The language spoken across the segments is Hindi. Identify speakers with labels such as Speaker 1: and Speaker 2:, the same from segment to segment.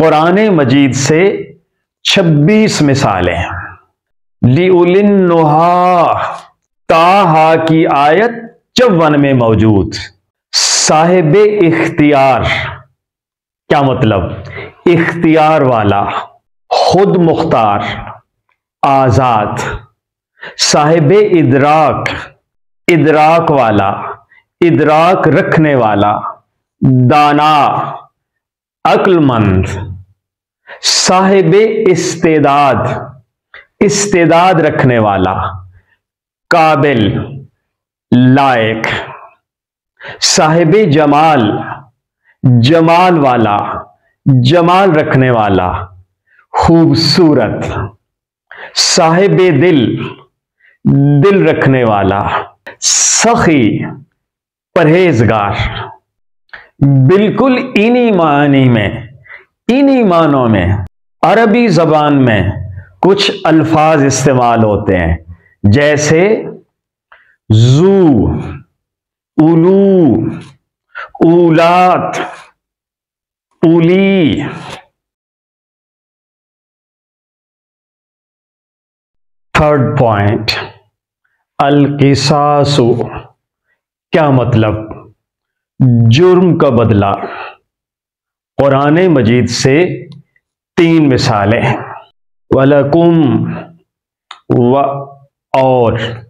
Speaker 1: कुरान मजीद से 26 मिसालें लिउलिन्नुहा, ताहा की आयत चौवन में मौजूद। साहिब इख्तियार, क्या मतलब? इख्तियार वाला, खुद मुख्तार, आज़ाद। साहिब इदराक इदराक वाला, इदराक रखने वाला, दाना। अक्लमंद, साहिब इस्तेदाद इस्तेदाद रखने वाला, काबिल, लायक, साहिब जमाल जमाल वाला, जमाल रखने वाला, खूबसूरत, साहिब दिल दिल रखने वाला, सखी, परहेजगार। बिल्कुल इन्हीं मानी में, इन्हीं मानों में, अरबी जबान में कुछ अल्फाज इस्तेमाल होते हैं। जैसे, जू, उलू उलात उली। थर्ड पॉइंट अलकिसासु। क्या मतलब? जुर्म का बदला। कुरान मजीद से तीन मिसालें वलकुम व और।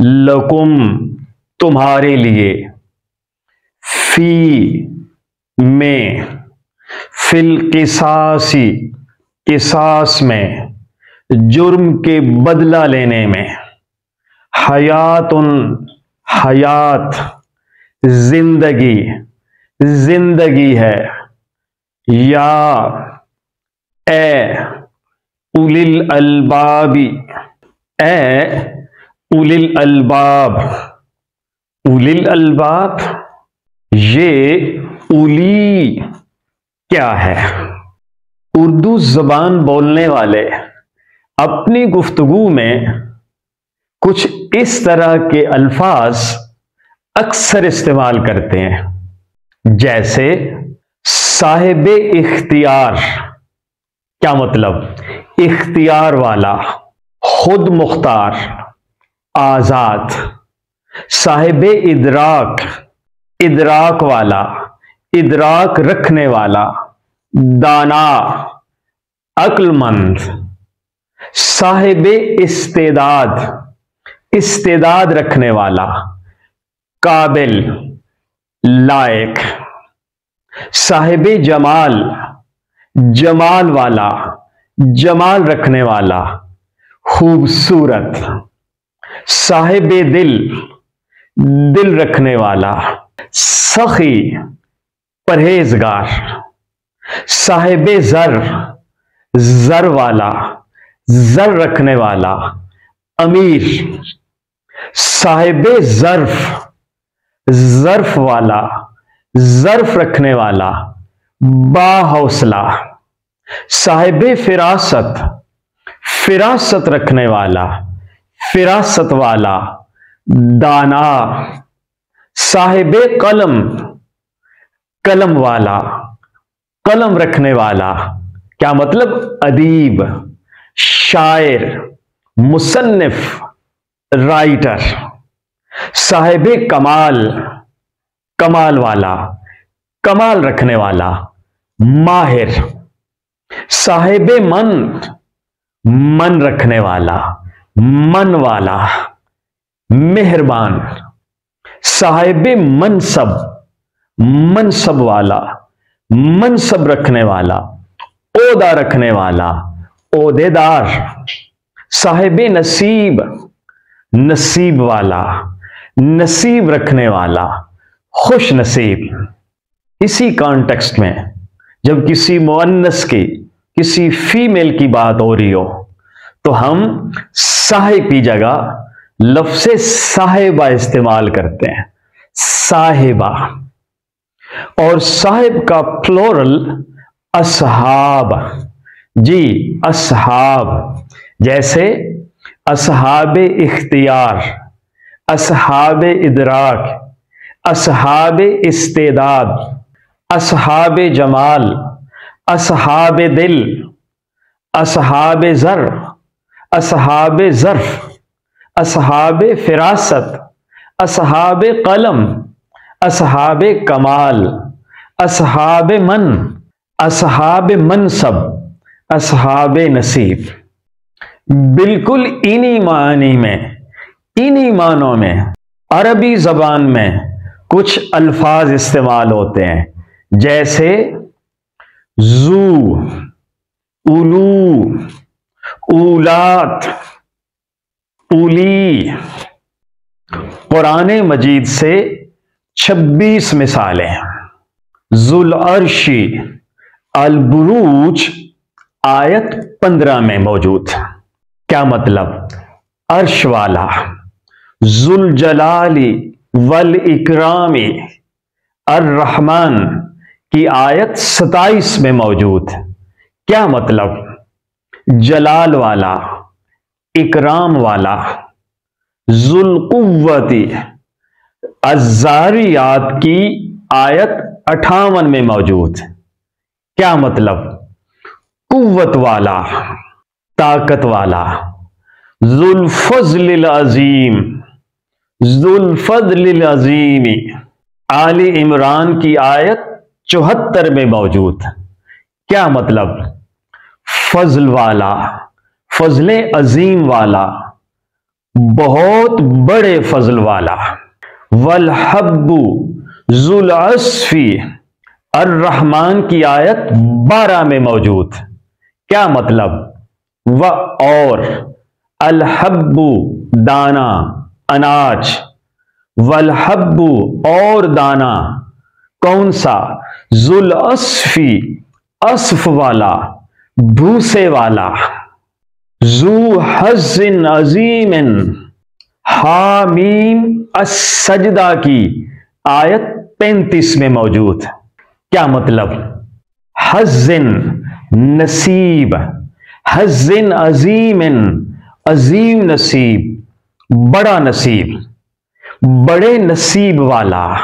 Speaker 1: लकुम तुम्हारे लिए। फ़ी में। फिल किसासी। किसास में। जुर्म के बदला लेने में। हयात उन हयात। ज़िंदगी ज़िंदगी है। या, ए, उलिल अलबाबी। ए, उलिल अलबाब। उलिल अलबाब, ये उली क्या है? उर्दू जबान बोलने वाले अपनी गुफ्तगु में कुछ इस तरह के अल्फाज अक्सर इस्तेमाल करते हैं, जैसे साहेब इख्तियार। क्या मतलब? इख्तियार वाला, खुद मुख्तार, आज़ाद। साहिब इदराक इदराक वाला, इदराक रखने वाला, दाना, अक्लमंद। साहिब इस्तेदाद इस्तेदाद रखने वाला काबिल, लायक। साहिब जमाल जमाल वाला, जमाल रखने वाला, खूबसूरत। साहिब दिल दिल रखने वाला, सखी, परहेजगार। साहिब जर जर वाला, जर रखने वाला, अमीर। साहिब जर्फ जर्फ वाला जर्फ रखने वाला, बाहौसला, साहिब फिरासत फिरासत रखने वाला, फिरासत वाला, दाना, साहिब कलम कलम वाला, कलम रखने वाला, क्या मतलब? अदीब, शायर मुसन्फ राइटर। साहिब कमाल कमाल वाला, कमाल रखने वाला, माहिर, साहिब मन मन रखने वाला, मन वाला, मेहरबान, साहिब मनसब मनसब वाला, मनसब रखने वाला ओदा रखने वाला ओदेदार साहिब नसीब नसीब वाला नसीब रखने वाला, खुश नसीब, इसी कॉन्टेक्स्ट में, जब किसी मुअन्नस की, किसी फीमेल की बात हो रही हो तो हम साहिब की जगह लफ्स साहिबा इस्तेमाल करते हैं। साहिबा। और साहिब का फ्लोरल असहाब। जी, असहाब। जैसे असहाब इख्तियार असहाब इदराक, असहाब इस्तेदाद, असहाब जमाल, असहाब दिल, असहाब जर, असहाब जर्फ, असहाब फिरासत, असहाब कलम, असहाब कमाल, असहाब मन, असहाब मनसब, असहाब नसीब। बिल्कुल इन्हीं मानी में इन्हीं मानों में, अरबी जबान में कुछ अल्फाज इस्तेमाल होते हैं, जैसे जू, उलू उलात उली। कुरान मजीद से 26 मिसालें जुल अर्शी अलबरूज, आयत 15 में मौजूद। क्या मतलब? अर्श वाला। जुल जलाली वल इकरामी अर रहमान की आयत 27 में मौजूद क्या मतलब? जलाल वाला, इकराम वाला जुलकुवती अजारियात की आयत अठावन में मौजूद क्या मतलब? कुत वाला, ताकत वाला जुल्फजल अजीम जुल्फजल अजीमी, आली इमरान की आयत चौहत्तर में मौजूद। क्या मतलब? फजल वाला, फजल अजीम वाला, बहुत बड़े फजल वाला। वल हब्बू जुलफी अर्रहमान की आयत बारह में मौजूद। क्या मतलब? व और अलहब्बू दाना। अनाज वलहब्बू और दाना, कौन सा? जुल असफी, असफ वाला, भूसे वाला। जू हजिन अजीम हामीम असजदा की, आयत पैंतीस में मौजूद। क्या मतलब? हजिन नसीब। हजिन अजीम अजीम नसीब। बड़ा नसीब, बड़े नसीब वाला,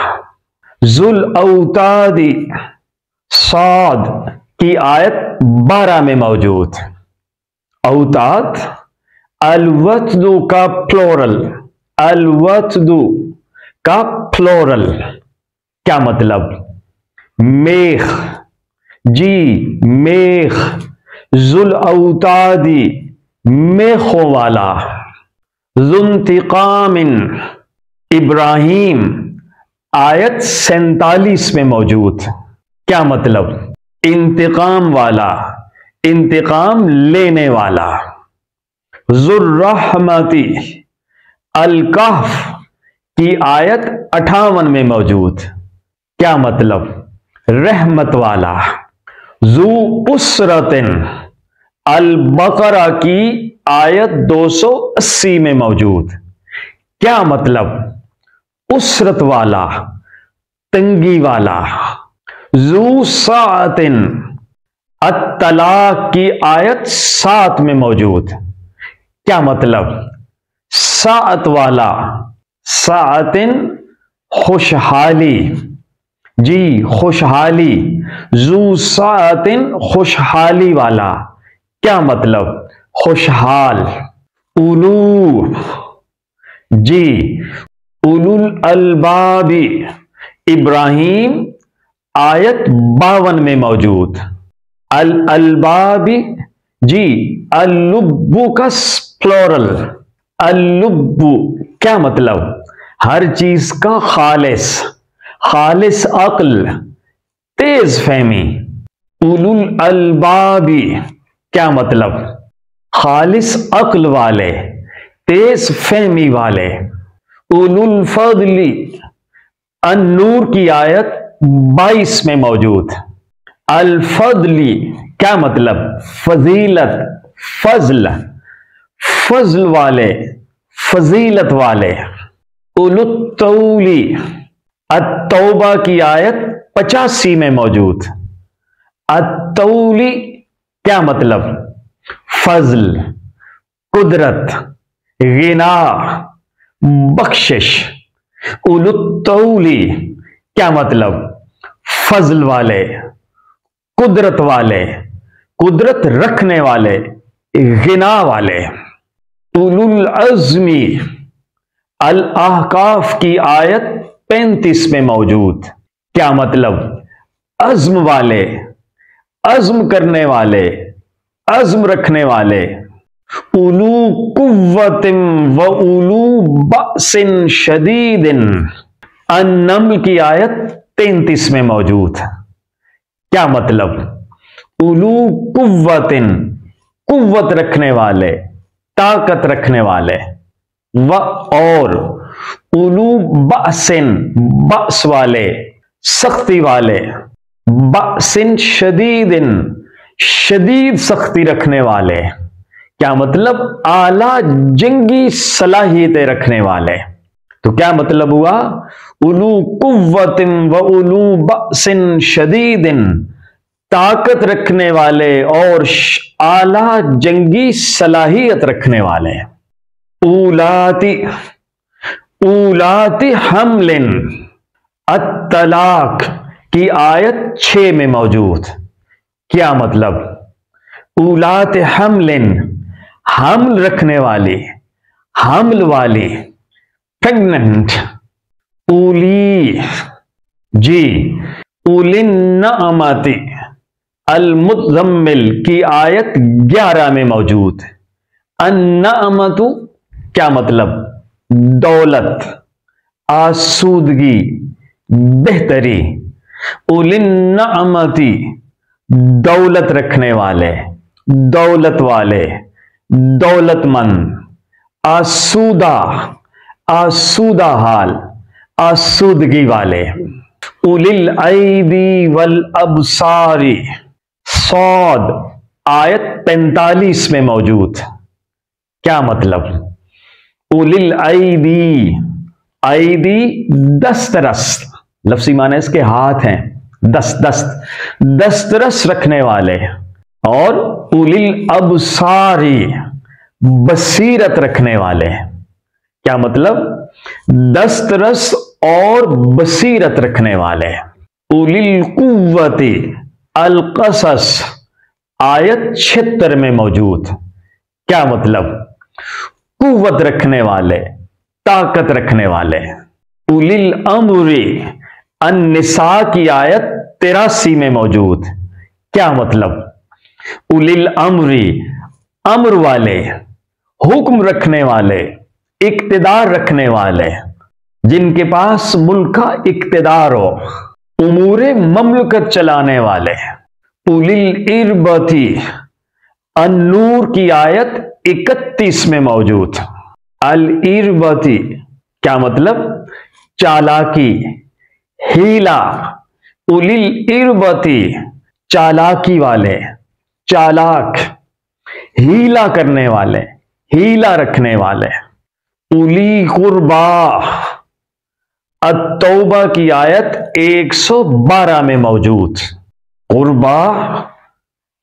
Speaker 1: जुल अवतादी साद की आयत बारह में मौजूद। अवताद अलवतदु का फ्लोरल अलवतदु का फ्लोरल क्या मतलब? मेख जी मेख जुल अवतादी मेखों वाला। जुनतिकामिन, इब्राहिम, आयत सैतालीस में मौजूद। क्या मतलब? इंतकाम वाला, इंतकाम लेने वाला। जुर्रहमती, अलकहफ की आयत अठावन में मौजूद। क्या मतलब? रहमत वाला। जू उसरतिन अल बकरा की आयत 280 में मौजूद। क्या मतलब? उसरत वाला, तंगी वाला। जू सातिन अतलाक की आयत सात में मौजूद। क्या मतलब? सात वाला, सातिन, खुशहाली। जी, खुशहाली। जू सातिन, खुशहाली वाला। क्या मतलब? खुशहाल उलू जी, उलुल अलबाबी, इब्राहिम आयत बावन में मौजूद। अल अलबाबी, जी अलुब्बू का फ्लोरल अलुब्बू क्या मतलब? हर चीज़ का खालिस खालिस अक्ल, तेज फहमी। उलुल अलबाबी, क्या मतलब? खालिस अक्ल वाले, तेज फहमी वाले। उलुल फजली अनूर की आयत 22 में मौजूद। अल-फजली क्या मतलब? फजीलत, फजल। फजल वाले, फजीलत वाले। उलुतौली अतौबा की आयत पचासी में मौजूद। अतौली क्या मतलब? फजल, कुदरत, गिना, बख्शिश। उलुतौली क्या मतलब? फजल वाले, कुदरत वाले, कुदरत रखने वाले, गिना वाले। उलुल अजमी अल आहकाफ की आयत पैंतीस में मौजूद। क्या मतलब? अज्म वाले, अज्म करने वाले अज्म रखने वाले। उलू कुतिम व उलू बसिन शदीदिन। अन्नम की आयत तैतीस में मौजूद। क्या मतलब? उलू कुतिन कुत रखने वाले, ताकत रखने वाले। व और, उलू बसिन, बस वाले, सख्ती वाले, बसिन शदीदिन। शदीद सख्ती रखने वाले। क्या मतलब? आला जंगी सलाहियतें रखने वाले। तो क्या मतलब हुआ? उलू कुतिम व उलू बसिन शदीदिन। ताकत रखने वाले और आला जंगी सलाहियत रखने वाले। उलाती उलाती हमलिन। अतलाक की आयत छ में मौजूद। क्या मतलब? उलात हमलिन, हमल रखने वाली, हमल वाली प्रेग्नेंट उली, जी उलिन अमाती अलमुजम्मिल की आयत ग्यारह में मौजूद। अन्नअमतु क्या मतलब? दौलत, आसूदगी, बेहतरी। उलिन्नअमती दौलत रखने वाले, दौलत वाले, दौलतमंद, आसूदा आसूदा हाल, आसूदगी वाले। उलिल ऐदी वल अबसारी। सौद आयत पैंतालीस में मौजूद। क्या मतलब? उलिल ऐदी ऐदी दस्तरस। लफ्सी माने इसके हाथ हैं। दस दस्त दस्तरस रखने वाले और उलिल अबसारी, बसीरत रखने वाले क्या मतलब? दस्तरस और बसीरत रखने वाले उलिल कुवती अलकसस, आयत छिहत्तर में मौजूद। क्या मतलब? कुवत रखने वाले, ताकत रखने वाले उलिल अमरी अनिसा की आयत तेरासी में मौजूद। क्या मतलब? उलिल अमरी, अमर वाले, हुक्म रखने वाले, इकतदार रखने वाले, जिनके पास मुल्क का इकतदार हो, उमूर ममलकत चलाने वाले। उलिल इरबती अनूर की आयत इकतीस में मौजूद। अल इरबती क्या मतलब? चालाकी हीला, उलिल इरबती चालाकी वाले, चालाक, हीला करने वाले, हीला रखने वाले। उली कुर्बा अतौबा की आयत 112 में मौजूद। कुर्बा,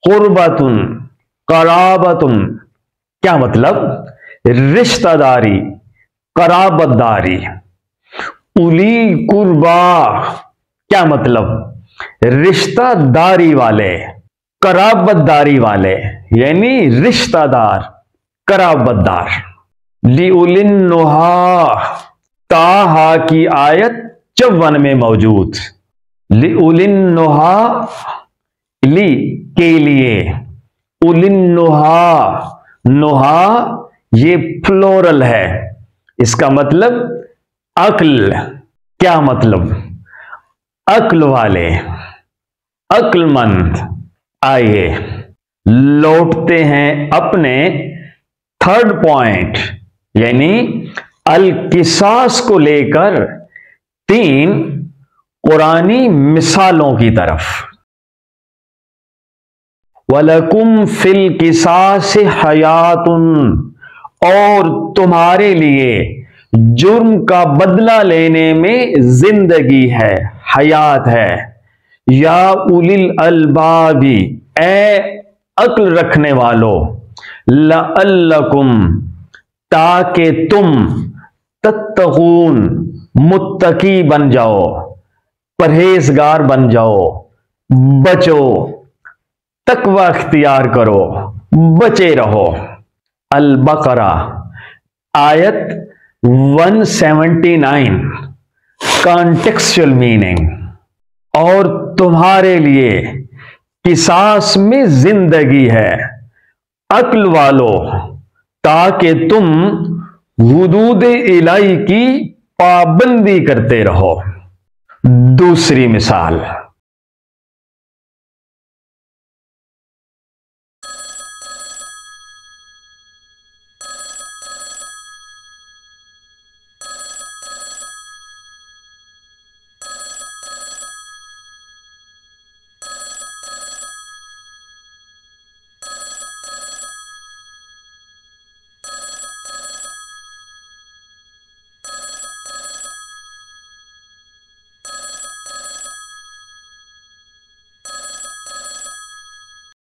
Speaker 1: कुर्बतुन, कराबतुन, क्या मतलब? रिश्तेदारी, कराबतदारी। उली कुर्बा। क्या मतलब? रिश्तेदारी वाले कराबतदारी वाले, यानी रिश्तेदार, कराबतदार। लिउलिन्नुहा ताहा की आयत चौवन में मौजूद। लिउलिन्नुहा ली के लिए। उलिन्नुहा नुहा, ये फ्लोरल है। इसका मतलब अक्ल, क्या मतलब? अक्ल वाले, अक्लमंद, आइए, लौटते हैं अपने थर्ड पॉइंट यानी अल किसास को लेकर तीन कुरानी मिसालों की तरफ़। वलकुम फिल किसास हयातुन, और तुम्हारे लिए जुर्म का बदला लेने में ज़िंदगी है, हयात है। या उलिल अलबाबी, ए अक्ल रखने वालों लकुम ताकि तुम तत्तून मुत्तकी बन जाओ, परहेजगार बन जाओ, बचो, तकवा अख्तियार करो, बचे रहो। अल बकरा, आयत 179 कॉन्टेक्चुअल मीनिंग और तुम्हारे लिए किसास में ज़िंदगी है। अक्ल वालो, ताकि तुम वदूद इलाई की पाबंदी करते रहो। दूसरी मिसाल।